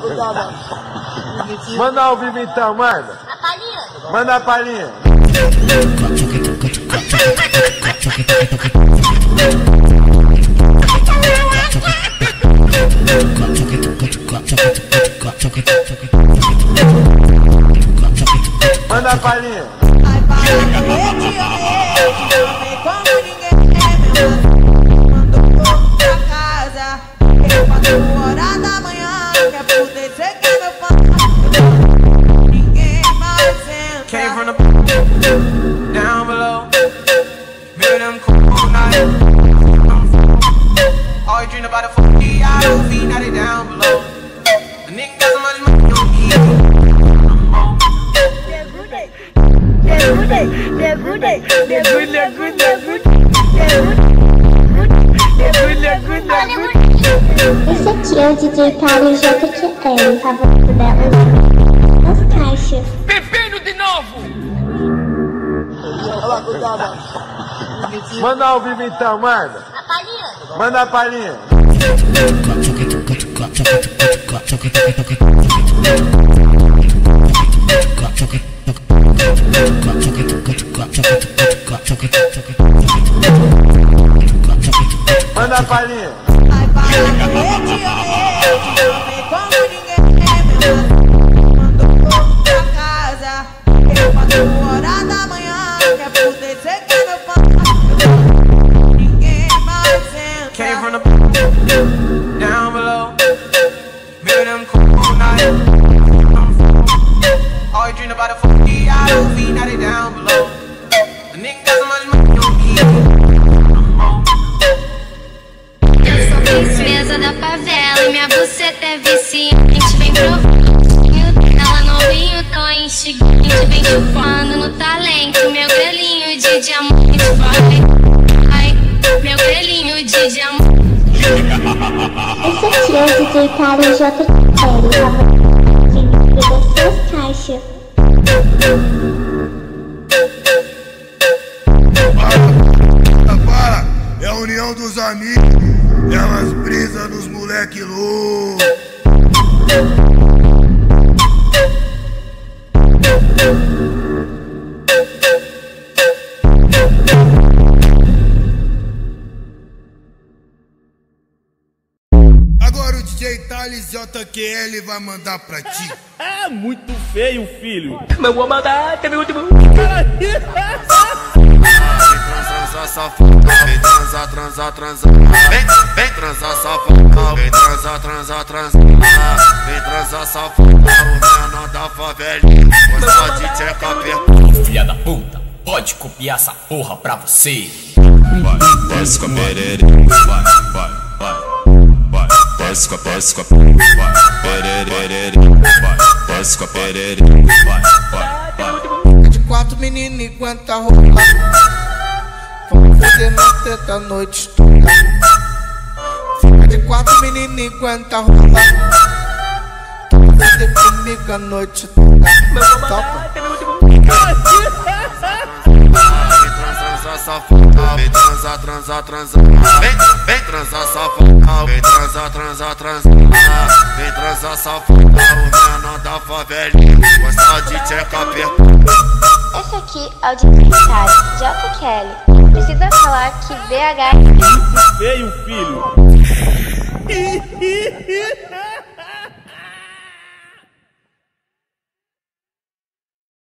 cuidado. Manda ao vivo então, manda. A palhinha. Manda a palhinha. Manda a palhinha. Ai, para Esse aqui é o DJ Carlos JQL, favorito delas nas caixas. Olha lá, cuidado. Manda ao vivo então, manda. A palhinha. Manda a palhinha. Manda a palhinha. Aqui é o favorito das suas caixas. Para, é a união dos amigos, elas brisam nos moleque louco. O DJ Thales JQL vai mandar pra ti. É muito feio, filho. transar safada, vem transar, transar, transar. Vem, vem transar safada, vem transar, transar, transar. Vem transar safada, o menor da favelinha. Gosta de tcheca apertada. Filha da puta, pode copiar essa porra pra você. Vai, desce com a vai, vai. Desce com a, desce com a, perere. Desce com a perere. De quatro menina e aguenta rolar. Vamos foder na teta a noite toda. Fica de quatro menina e aguenta rolar. Vamos foder comigo a noite toda. Topa. Safada, vem transar, transar, transar. Vem, vem transar safada, vem transar, transar, transar. Vem transar safada, o menor da favelinha. Gosta de tcheca apertada. Esse aqui é o DJ Carlos JQL. Precisa falar que BH